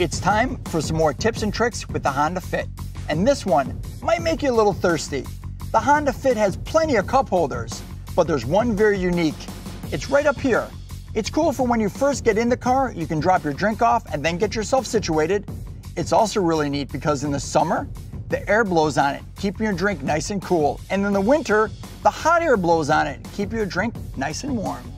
It's time for some more tips and tricks with the Honda Fit. And this one might make you a little thirsty. The Honda Fit has plenty of cup holders, but there's one very unique. It's right up here. It's cool for when you first get in the car, you can drop your drink off and then get yourself situated. It's also really neat because in the summer, the air blows on it, keeping your drink nice and cool. And in the winter, the hot air blows on it, keeping your drink nice and warm.